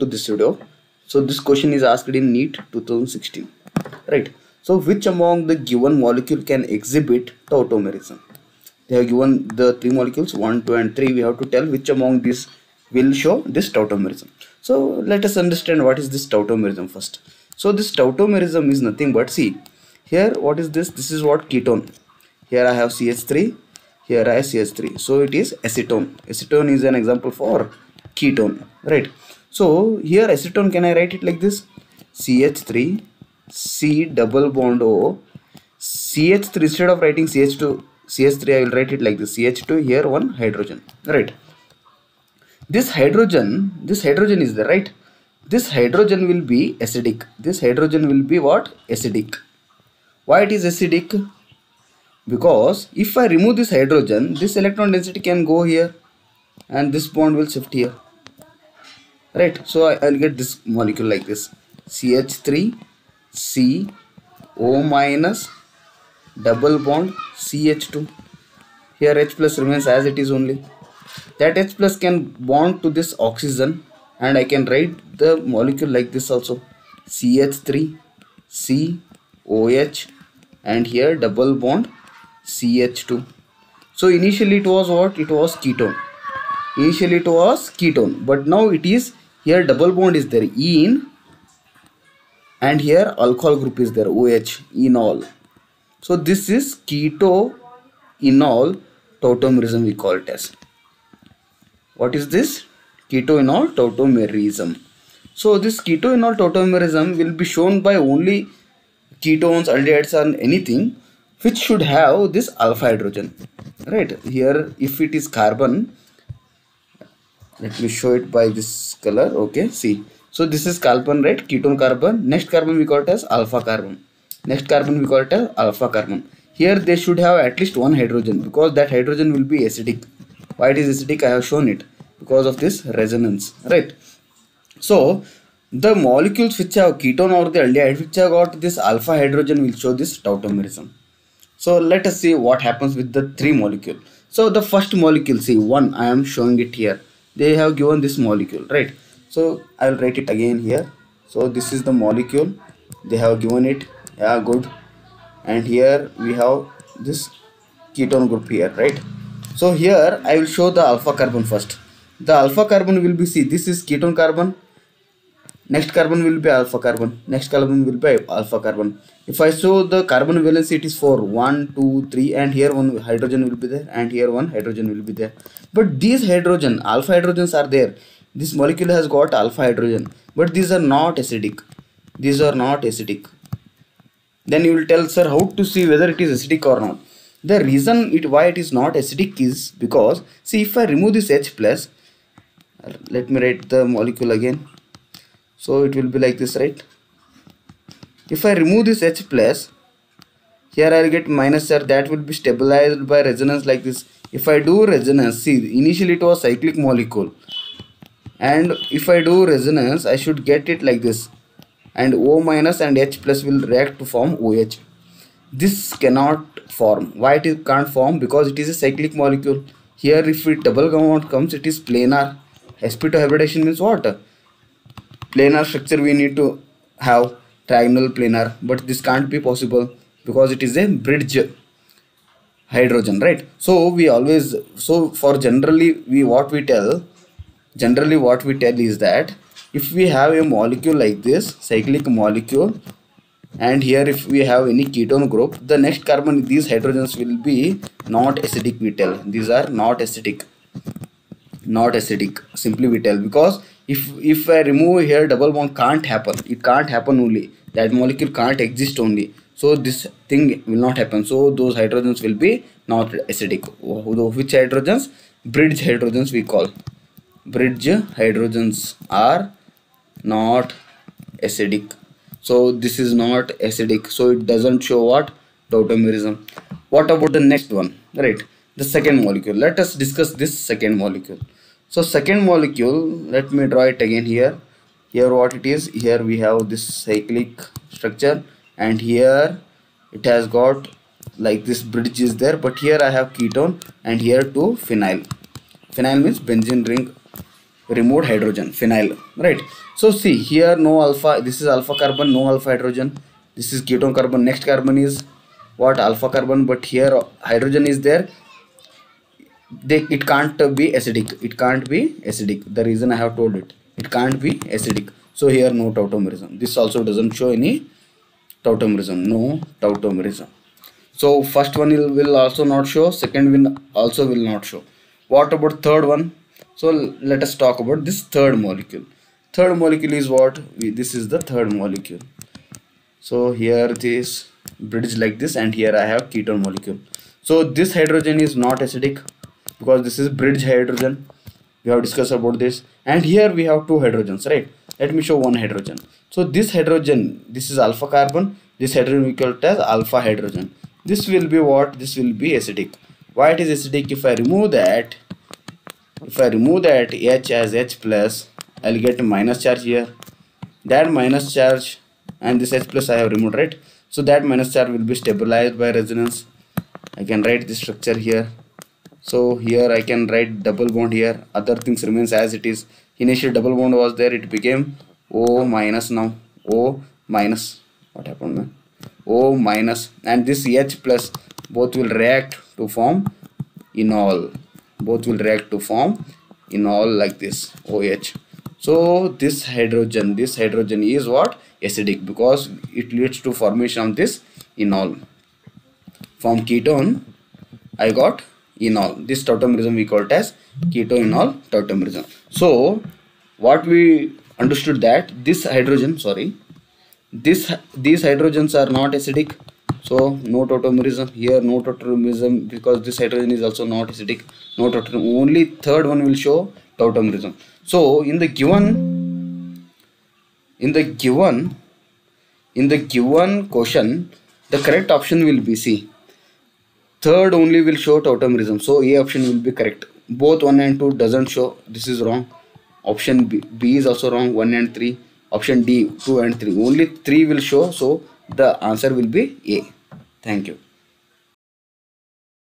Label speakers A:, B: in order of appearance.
A: to this video. So this question is asked in NEET 2016 right? So which among the given molecule can exhibit tautomerism they have given the three molecules 1 2 and 3 we have to tell which among these will show this tautomerism so let us understand what is this tautomerism first. So this tautomerism is nothing but see here what is this? This is what ketone. Here i have ch3 here i have ch3 so it is acetone. Acetone is an example for ketone right so here acetone can I write it like this? CH3 C double bond O CH3 instead of writing CH2 CH3 I will write it like this. CH2 here one hydrogen right? This hydrogen this hydrogen is there right? This hydrogen will be acidic. This hydrogen will be what? Acidic. Why it is acidic? Because if I remove this hydrogen this electron density can go here and this bond will shift here right so I, will get this molecule like this. CH3 C O minus double bond CH2 here H plus remains as it is only. That H plus can bond to this oxygen and I can write the molecule like this also. CH3 C OH and here double bond CH2 so initially it was what? It was ketone. Initially it was ketone but now it is here double bond is there in and here alcohol group is there OH enol so this is keto enol tautomerism we call it as what is this? Keto enol tautomerism. So this keto enol tautomerism will be shown by only ketones aldehydes and anything which should have this alpha hydrogen right? Here if it is carbon let me show it by this color okay see. So this is carbon right? Ketone carbon. Next carbon we call it as alpha carbon. Next carbon we call it as alpha carbon. Here they should have at least one hydrogen because that hydrogen will be acidic. Why it is acidic? I have shown it because of this resonance right? So the molecules which have ketone or the aldehyde which have got this alpha hydrogen will show this tautomerism. So let us see what happens with the three molecule. So the first molecule see one i am showing it here they have given this molecule right? So i will write it again here. So this is the molecule. They have given it. Yeah good. And here we have this ketone group here right? So here i will show the alpha carbon first. The alpha carbon will be see this is ketone carbon next carbon will be alpha carbon. Next carbon will be alpha carbon. If i show the carbon valence it is 4 1 2 3 and here one hydrogen will be there and here one hydrogen will be there. But these hydrogen alpha hydrogens are there. This molecule has got alpha hydrogen but these are not acidic. These are not acidic. Then you will tell sir how to see whether it is acidic or not? The reason it why it is not acidic is because see if i remove this h plus let me write the molecule again so it will be like this right? If I remove this H plus here I'll get minus charge that will be stabilized by resonance like this. If I do resonance see initially it was cyclic molecule. And if I do resonance I should get it like this. And O minus and H plus will react to form OH this cannot form. Why it can't form? Because it is a cyclic molecule. Here if it double bond comes it is planar. Sp2 hybridization means what planar structure we need to have trigonal planar but this can't be possible because it is a bridge hydrogen right? So we always so for generally we what we tell generally what we tell is that if we have a molecule like this cyclic molecule and here if we have any ketone group the next carbon these hydrogens will be not acidic we tell. These are not acidic. Not acidic simply we tell because if if i remove here double bond can't happen. It can't happen only. That molecule can't exist only. So this thing will not happen. So those hydrogens will be not acidic. Which hydrogens? Bridge hydrogens we call. Bridge hydrogens are not acidic. So this is not acidic. So it doesn't show what? Tautomerism what about the next one? Right. The second molecule. Let us discuss this second molecule so second molecule let me draw it again here. Here what it is here we have this cyclic structure and here it has got like this bridge is there but here I have ketone and here to phenyl. Phenyl means benzene ring removed hydrogen phenyl right? So see here no alpha this is alpha carbon no alpha hydrogen. This is ketone carbon next carbon is what? Alpha carbon but here hydrogen is there they it can't be acidic. It can't be acidic. The reason i have told it. It can't be acidic. So here no tautomerism. This also doesn't show any tautomerism. No tautomerism. So first one will, also not show. Second one also will not show. What about third one? So let us talk about this third molecule. Third molecule is what? We, this is the third molecule. So here this bridge like this and here I have ketone molecule. So this hydrogen is not acidic because this is bridge hydrogen. We have discussed about this. And here we have two hydrogens right? Let me show one hydrogen. So this hydrogen this is alpha carbon. This hydrogen we call as alpha hydrogen. This will be what? This will be acidic. Why it is acidic? If I remove that if I remove that H as H plus I'll get a minus charge here. That minus charge and this H plus I have removed right? So that minus charge will be stabilized by resonance. I can write this structure here so here I can write double bond here. Other things remains as it is. Initial double bond was there. It became O minus now. O minus. What happened man? O minus. And this H plus both will react to form enol both will react to form enol like this. OH so this hydrogen this hydrogen is what? Acidic because it leads to formation of this enol from ketone I got enol this tautomerism we call it as ketoenol tautomerism so what we understood that this hydrogen sorry this these hydrogens are not acidic. So no tautomerism here no tautomerism because this hydrogen is also not acidic. No tautomerism only third one will show tautomerism so in the given in the given in the given question the correct option will be c third only will show tautomerism so a option will be correct. Both 1 and 2 doesn't show. This is wrong. Option b, b is also wrong. 1 and 3 option d 2 and 3 only 3 will show. So the answer will be a. Thank you